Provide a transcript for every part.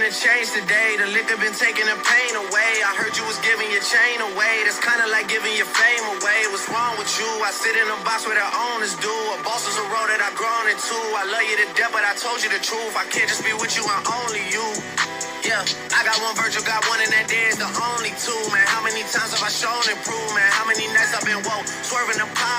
making a change today. The liquor been taking the pain away. I heard you was giving your chain away. That's kinda like giving your fame away. What's wrong with you? I sit in a box where the owners do. A boss is a road that I've grown into. I love you to death, but I told you the truth. I can't just be with you, I'm only you. Yeah, I got one Virgil, got one, and that day the only two, man. How many times have I shown and proved, man? How many nights I've been woke, swerving the potholes,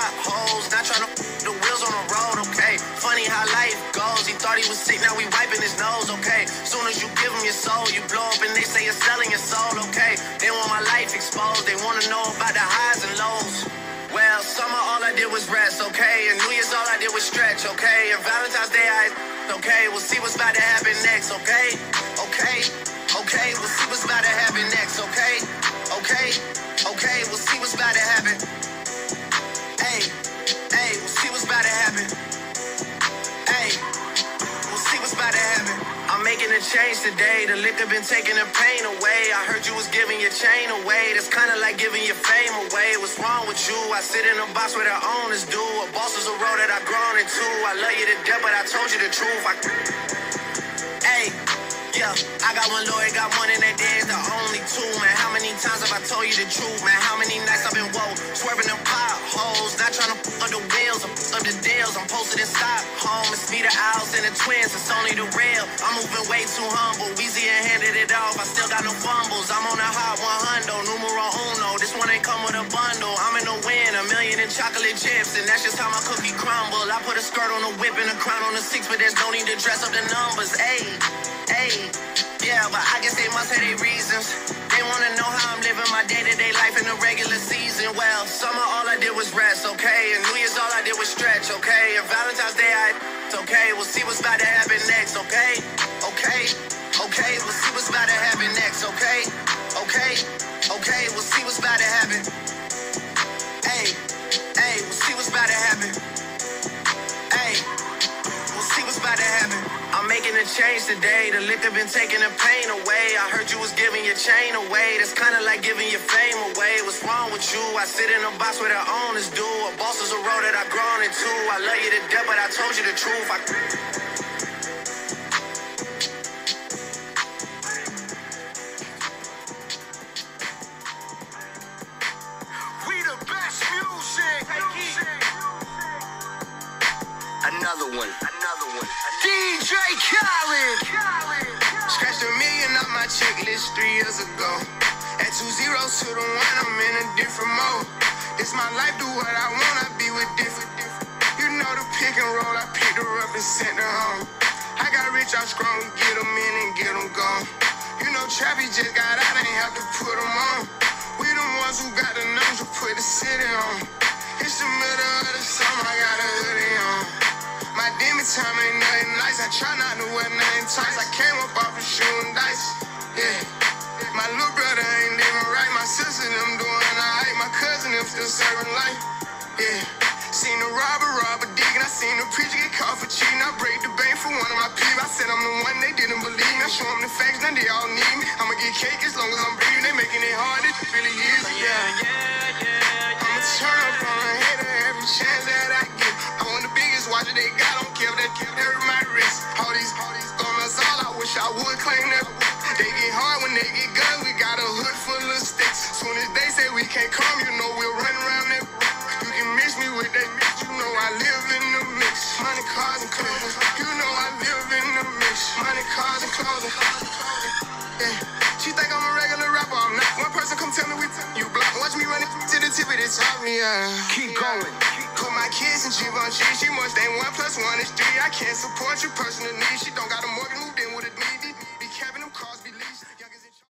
He was sick, now we wiping his nose, okay? Soon as you give him your soul, you blow up and they say you're selling your soul, okay? They want my life exposed, they wanna know about the highs and lows. Well, summer all I did was rest, okay? And New Year's all I did was stretch, okay? And Valentine's Day I okay? We'll see what's about to happen next? Okay, okay, Making today. The liquor been taking the pain away. I heard you was giving your chain away. That's kinda like giving your fame away. What's wrong with you? I sit in a box where the owners do. A boss is a road that I've grown into. I love you to death, but I told you the truth. I... Hey. Yeah, I got one lawyer, got one, in that day the only two, man. How many times have I told you the truth, man? How many nights I've been woke, swerving them potholes, not trying to up the wheels, up the deals. I'm posted in Me, the owls, and the twins, it's only the real. I'm moving way too humble, Weezy and handed it off, I still got no fumbles. I'm on a hot 100, numero uno, this one ain't come with a bundle. I'm in the win, a million in chocolate chips, and that's just how my cookie crumble. I put a skirt on a whip and a crown on a six, but there's no need to dress up the numbers, ayy. Hey, yeah, but I guess they must have their reasons. They wanna know how I'm living my day-to-day life in the regular season. Well, summer all I did was rest, okay? And I'm change today. The liquor been taking the pain away. I heard you was giving your chain away. That's kinda like giving your fame away. What's wrong with you? I sit in a box where the owners do. A boss is a road that I've grown into. I love you to death, but I told you the truth. I... We the best music. Another. Another one. DJ Khaled. Scratched a million off my checklist three years ago. At two zeros to the one, I'm in a different mode. This my life, do what I want, I be with different. different. You know the pick and roll, I picked her up and sent her home. I got rich, I strong, get them in and get them gone. You know Trappy just got out, ain't have to put them on. We the ones who got the numbers to put the city on. It's the middle Time ain't nothing nice. I try not to wear nothing tight. I came up off of shooting dice. Yeah. My little brother ain't even right. My sister them doing alright. My cousin them still serving life. Yeah. Seen the robber rob a dig, and I seen the preacher get caught for cheating. I break the bank for one of my peeps. I said I'm the one they didn't believe me. I show them the facts, now they all need me. I'ma get cake as long as I'm breathing. They making it hard, it's really easy. Yeah. I'ma wish I would claim that. They get hard when they get guns. We got a hood full of sticks. Soon as they say we can't come, you know we'll run around that. You can mix me with that mix. You know I live in the mix. Money, cars, and clothes. You know I live in the mix. Money, cars, and clothing. Yeah. She think I'm a regular rapper. I'm not. One person come tell me we you block. Watch me run it to the tip of the top. Yeah. Keep going. Put my kids in Givenchy. She must think one plus one is three. I can't support your personal needs. She don't got a mortgage moved in with a need.